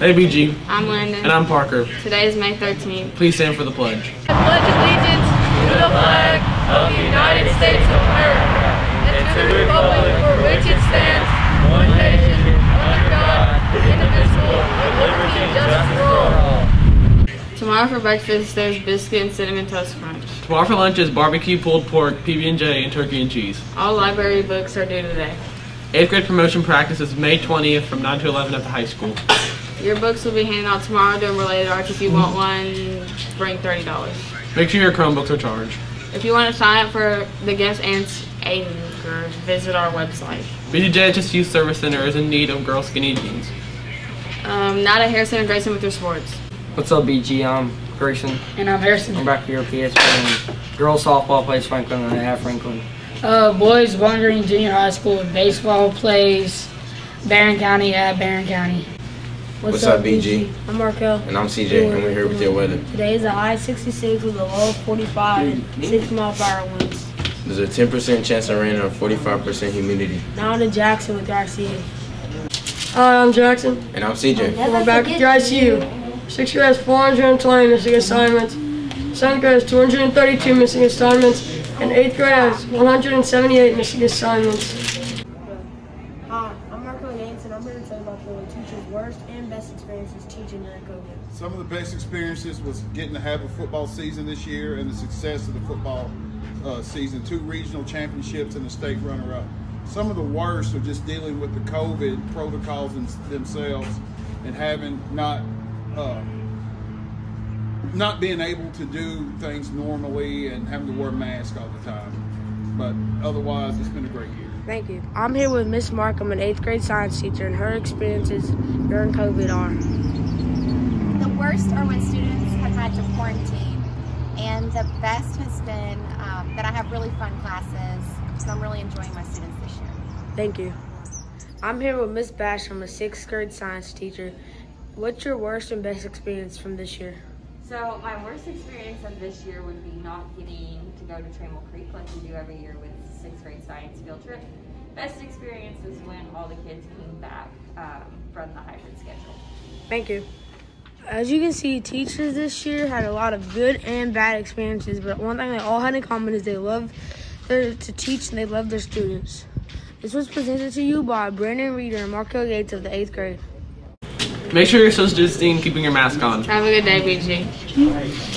Hey, BG. I'm Landon. And I'm Parker. Today is May 13th. Please stand for the pledge. I pledge allegiance to the flag of the United States of America and to the republic for which it stands, one nation, under God, indivisible, with liberty and justice for all. Tomorrow for breakfast, there's biscuit and cinnamon toast crunch. Tomorrow for lunch is barbecue pulled pork, PB&J, and turkey and cheese. All library books are due today. 8th grade promotion practice is May 20th from 9 to 11 at the high school. Your books will be handed out tomorrow during related arts. If you want one, bring $30. Make sure your Chromebooks are charged. If you want to sign up for the guest anchors, visit our website. BGJHS Youth Service Center is in need of girl skinny jeans. Um, not at Harrison and Grayson with your sports. What's up, BG? I'm Grayson. And I'm Harrison. I'm back for your PSP. Girls softball plays Franklin and I have Franklin. Uh, boys Bowling Green Junior High School baseball plays Barren County at Barren County. What's, up, BG? I'm Markel. And I'm CJ, and we're here with your weather. Today is a high 66 with a low of 45 and 6 mile per hour winds. There's a 10% chance of rain and a 45% humidity. Now to Jackson with your ICU. Hi, I'm Jackson. And I'm CJ. We're back with your ICU. Sixth grade has 420 missing assignments. Seventh grade has 232 missing assignments. And eighth grade has 178 missing assignments. Hi, I'm Marco Yates and I'm here to tell you about the teacher's worst and best experiences teaching. Some of the best experiences was getting to have a football season this year and the success of the football uh, season. Two regional championships and a state runner-up. Some of the worst are just dealing with the COVID protocols in, themselves and having not uh, not being able to do things normally and having to wear masks all the time. But otherwise, it's been a great year. Thank you. I'm here with Miss Markham, an eighth grade science teacher, and her experiences during COVID are. The worst are when students have had to quarantine, and the best has been um, that I have really fun classes, so I'm really enjoying my students this year. Thank you. I'm here with Miss Bash. I'm a sixth grade science teacher. What's your worst and best experience from this year? So my worst experience of this year would be not getting to go to Trammell Creek like we do every year with sixth grade science field trip. Best experience is when all the kids came back um, from the hybrid schedule. Thank you. As you can see, teachers this year had a lot of good and bad experiences, but one thing they all had in common is they love to teach and they love their students. This was presented to you by Brandon Reeder and Marco Yates of the 8th grade. Make sure you're social distancing, keeping your mask on. Have a good day, BG.